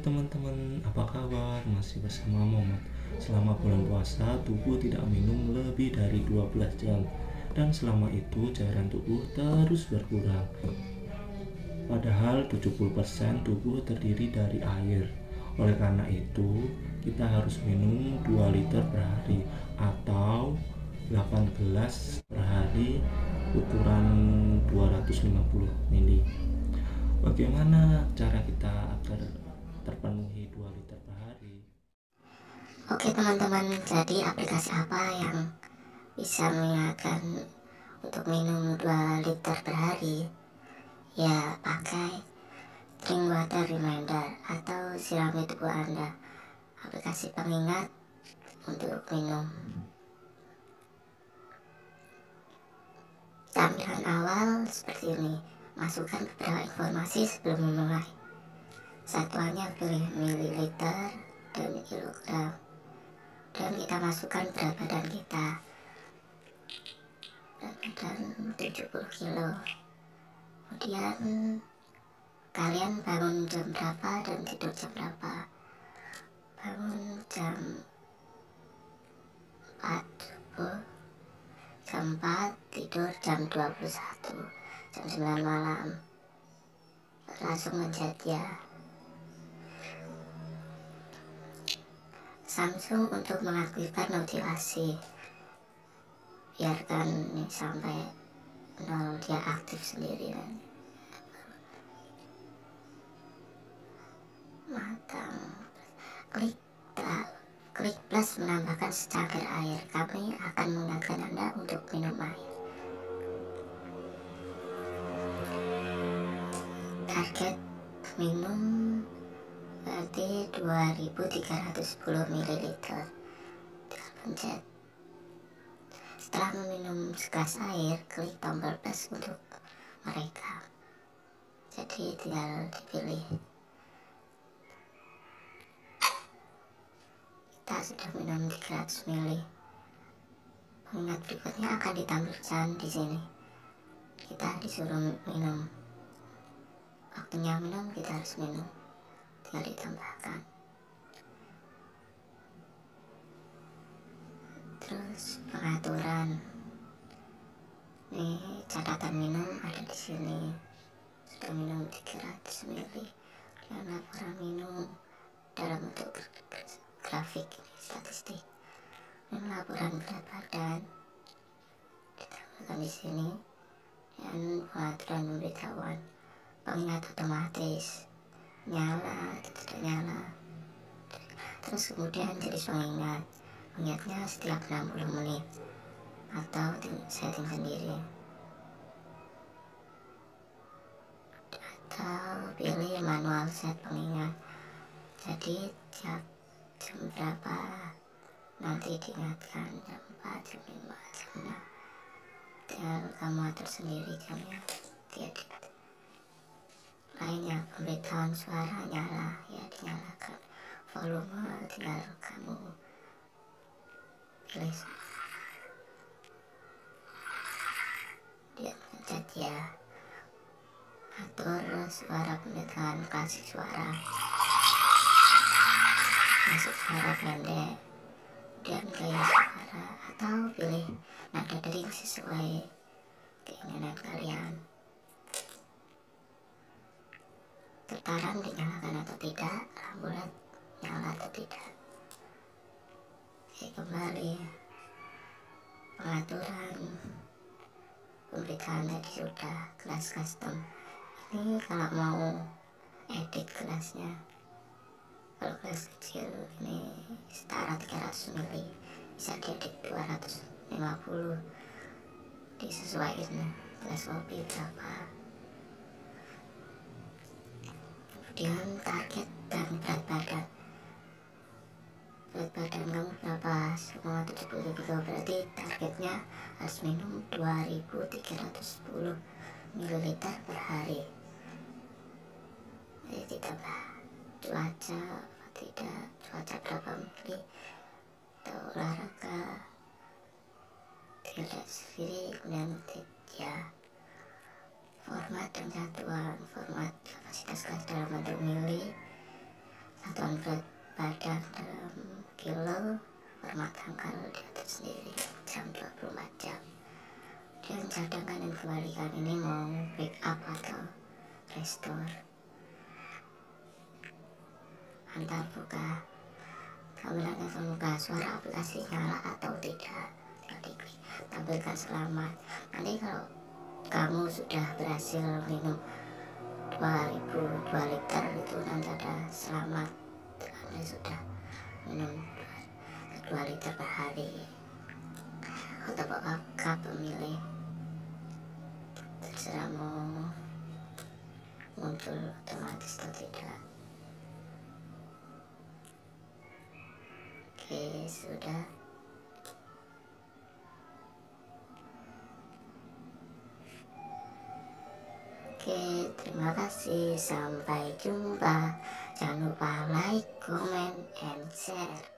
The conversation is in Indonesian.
teman-teman, apa kabar? Masih bersama Muhammad. Selama bulan puasa, tubuh tidak minum lebih dari 12 jam. Dan selama itu cairan tubuh terus berkurang. Padahal 70% tubuh terdiri dari air. Oleh karena itu, kita harus minum 2 liter per hari atau 8 gelas per hari ukuran 250 ml. Bagaimana cara kita agar terpenuhi 2 liter per hari? Oke teman-teman, jadi aplikasi apa yang bisa mengingatkan untuk minum 2 liter per hari? Ya, pakai Drink Water Reminder atau sirami tubuh Anda. Aplikasi pengingat untuk minum. Tampilan awal seperti ini masukkan beberapa informasi sebelum memulai. Satuannya pilih mililiter dan kilogram. Dan kita masukkan berat badan kita. Berat badan 70 kilo. Kemudian kalian bangun jam berapa dan tidur jam berapa. Bangun jam 4 subuh. Jam 4 tidur jam 21 jam 9 malam langsung ngechat ya Samsung untuk mengaktifkan notifikasi. Biarkan ini sampai nol dia aktif sendiri kan matang. Klik klik plus menambahkan secangkir air. Kami akan mengingatkan anda untuk minum air. Target minum berarti 2310 ml pencet setelah meminum segelas air klik tombol plus untuk mereka. Jadi tinggal dipilih. Kita sudah minum 300 ml pengingat berikutnya akan ditampilkan di sini. Kita disuruh minum. Waktunya minum kita harus minum tinggal ditambahkan terus pengaturan nih catatan minum ada di sini. Sudah minum 300 ml dan laporan minum dalam bentuk grafik statistik. Dan laporan berat badan ditambahkan di sini. Dan pengaturan pemberitahuan pengingat otomatis nyala tidak nyala. Terus kemudian jadi pengingat pengingatnya setiap 60 menit. Atau setting sendiri. Atau pilih manual set pengingat. Jadi jam, jam berapa? Nanti diingatkan jam 4, jam 5, jam 6 tinggal kamu atur sendiri jamnya. Diedit lainnya pemberitahuan suara nyala ya dinyalakan volume tinggal kamu pilih dia pencet ya atur suara pemberitahuan kasih suara. Masuk suara pendek. Dan gaya suara atau pilih nada dering sesuai keinginan kalian getaran dinyalakan atau tidak lampu nyala atau tidak. Oke kembali. Pengaturan pemberitaan tadi sudah kelas custom. Ini kalau mau edit kelasnya. Kalau kelas kecil ini setara 300 mili. Bisa diedit 250 disesuaikan. Kelas kopi berapa kemudian target dan berat badan. Berat badan kamu berapa? Semua 70 kilo berarti targetnya harus minum 2310 ml per hari. Jadi ditambah cuaca apa tidak cuaca berapa mili atau olahraga tidak sendiri kemudian ya format dan satuan format kelas dalam bentuk mili satuan berat badan dalam kilo bermatang kalau diatur sendiri jam 24 jam. Dan cadangkan dan kembalikan ini mau backup atau restore? Antar buka. Tampilan buka suara aplikasi nyala atau tidak? Tampilkan selamat. Nanti kalau kamu sudah berhasil minum 2002 liter itu nanti ada selamat. Anda sudah minum 2 liter per hari. Untuk apakah pemilih. Terserah mau muncul otomatis atau tidak. Oke sudah Oke, terima kasih. Sampai jumpa. Jangan lupa like, comment, and share.